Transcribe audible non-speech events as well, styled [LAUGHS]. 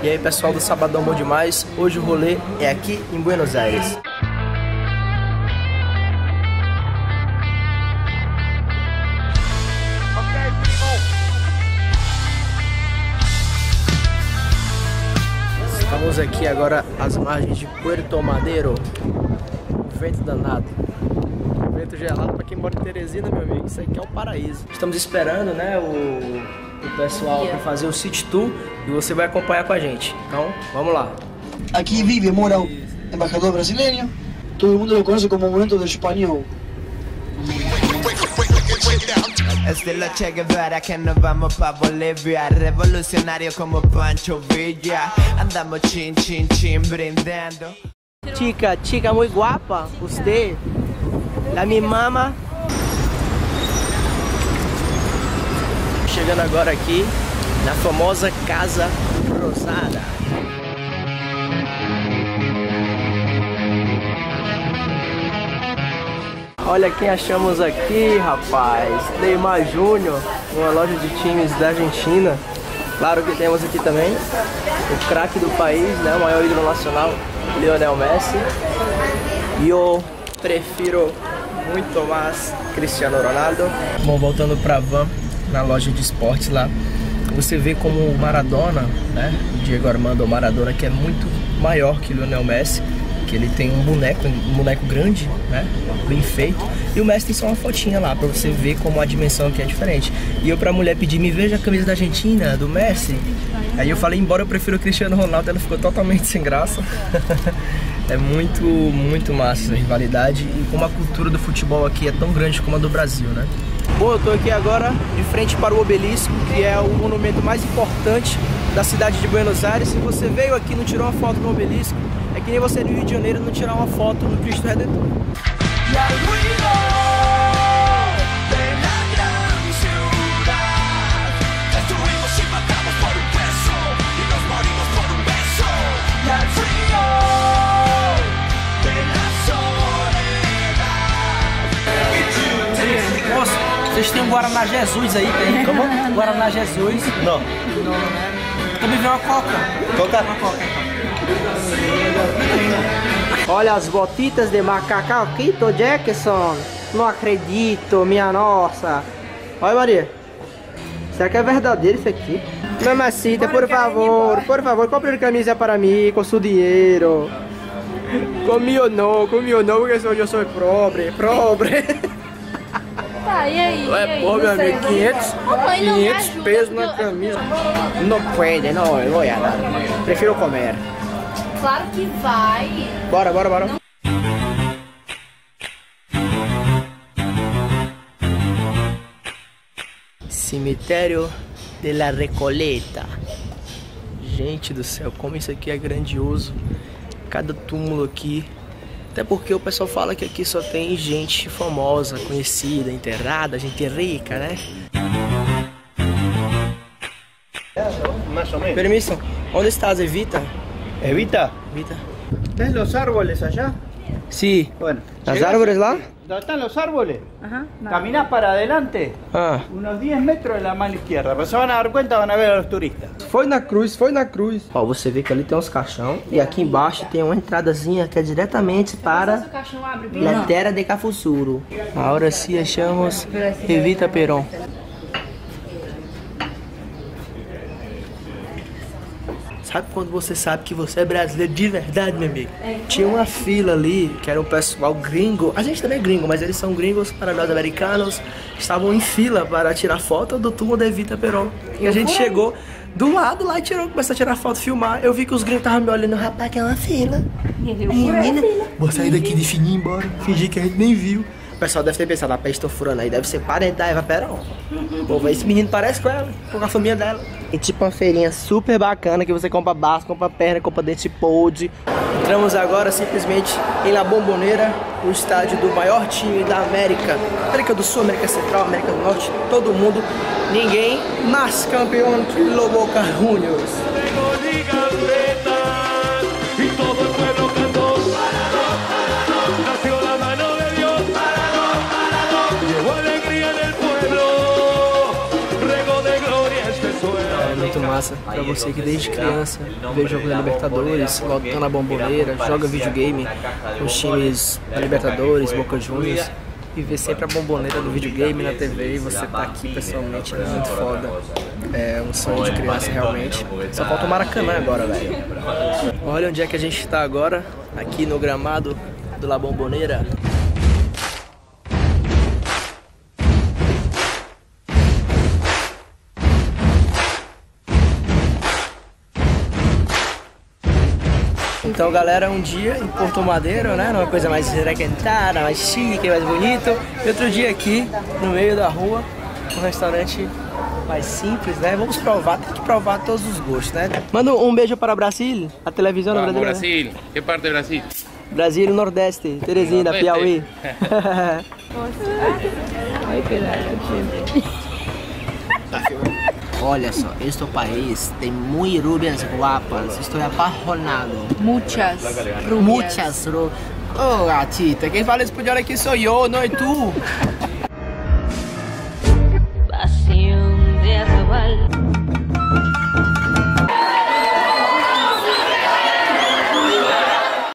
E aí pessoal do Sabadão Bom Demais, hoje o rolê é aqui em Buenos Aires. Estamos aqui agora às margens de Puerto Madeiro. Vento danado. Vento gelado para quem mora em Teresina, meu amigo. Isso aqui é o paraíso. Estamos esperando, né, o, o pessoal para fazer o City Tour e você vai acompanhar com a gente. Então, vamos lá. Aqui vive, mora um embaixador brasileiro. Todo mundo lo conhece como Momento do Espanhol. Estilo Che Guevara que nos vamos pa' Bolivia Revolucionario como Pancho Villa Andamos chin chin chin brindando Chica, chica muy guapa, usted. La mi mama. Chegando agora aqui na famosa Casa Rosada. Olha quem achamos aqui, rapaz. Neymar Júnior, uma loja de times da Argentina. Claro que temos aqui também o craque do país, né, o maior ídolo nacional, Lionel Messi. E eu prefiro muito mais Cristiano Ronaldo. Bom, voltando para van, na loja de esportes lá, você vê como o Maradona, né, o Diego Armando Maradona, que é muito maior que Lionel Messi, que ele tem um boneco, um boneco grande, né, bem feito, e o Messi tem só uma fotinha lá, para você ver como a dimensão aqui é diferente. E eu pra mulher pedir, me veja a camisa da Argentina, do Messi, aí eu falei, embora eu prefiro o Cristiano Ronaldo, ela ficou totalmente sem graça. [LAUGHS] É muito, muito massa essa rivalidade e como a cultura do futebol aqui é tão grande como a do Brasil, né? Bom, eu tô aqui agora de frente para o obelisco, que é o monumento mais importante da cidade de Buenos Aires. Se você veio aqui e não tirou uma foto no obelisco, é que nem você no Rio de Janeiro não tirar uma foto no Cristo Redentor. Vocês têm um Guaraná Jesus aí, tem? Como? Guaraná Jesus. No. Também vem uma coca. Coca. Uma coca, Olha as botitas de macacão aqui, do Jackson. Não acredito, minha nossa. Olha, Maria. Será que é verdadeiro isso aqui? Mamacita, por favor, por favor, compre uma camisa para mim com seu dinheiro. Comigo não, comigo não, porque eu sou pobre, pobre. [LAUGHS] Tá, e aí? Aí? porra, meu Não amigo, fazer. 500, Ô, mãe, não me 500 ajuda, pesos na camisa. Não pode, não, eu vou dar. Prefiro comer. Claro que vai. Bora, bora, bora. Cemitério de la Recoleta. Gente do céu, como isso aqui é grandioso. Cada túmulo aqui. Até porque o pessoal fala que aqui só tem gente famosa, conhecida, enterrada, gente rica, né? Más o menos. Permiso, onde estás, Evita? Evita, Evita. ¿ves los árboles allá? Sí. Bueno. ¿Las árboles lá? ¿Dónde están los árboles? Caminás para adelante, Ah. unos 10 metros de la mano izquierda. Pero se van a dar cuenta, van a ver a los turistas. Foi na cruz, foi na cruz. Ó, você vê que ali tem uns caixão e aqui embaixo tem uma entradazinha que é diretamente O para caixão abre bem. La Terra de Cafusuro. Agora sim achamos Evita Peron. Sabe quando você sabe que você é brasileiro de verdade, meu amigo? Tinha uma fila ali, que era um pessoal gringo. A gente também é gringo, mas eles são gringos para nós americanos. Estavam em fila para tirar foto do túmulo da Evita Peron. E a gente chegou do lado lá e tirou, começou a tirar foto, filmar. Eu vi que os gringos estavam me olhando, rapaz, que é uma fila. Menina, vou sair daqui de fininho e embora. Fingir que a gente nem viu. O pessoal deve ter pensado, a pé estão furando aí, deve ser parente da Eva Perón. Pô, esse menino parece com ela, com a família dela. E tipo uma feirinha super bacana que você compra braço, compra perna, compra dente podre. Entramos agora simplesmente em La Bombonera, o estádio do maior time da América. América do Sul, América Central, América do Norte, todo mundo. Ninguém, mas campeão Lobo Juniors. Muito massa. Pra você que desde criança vê o jogo da Libertadores, lotando a bomboneira, joga videogame os times da Libertadores, Boca Juniors e vê sempre a bomboneira do videogame na TV e você tá aqui pessoalmente é muito foda. É um sonho de criança realmente. Só falta o Maracanã agora, velho. Olha onde é que a gente tá agora, aqui no gramado do La Bomboneira. Então, galera, um dia em Porto Madeiro, né? Numa coisa mais requentada, mais chique, mais bonito. E outro dia aqui, no meio da rua, um restaurante mais simples, né? Vamos provar, tem que provar todos os gostos, né? Manda um beijo para Brasil, a televisão Vamos, brasileira. Brasil. ¿Qué parte de Brasil? Brasil Nordeste, Teresina. Piauí. [LAUGHS] [LAUGHS] Olha só, este país tem muito rubias guapas. Estou apaixonado. Muchas rubias. Muchas ru... Oh, gatita, quem fala espanhol aqui sou eu, não é tu.